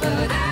but I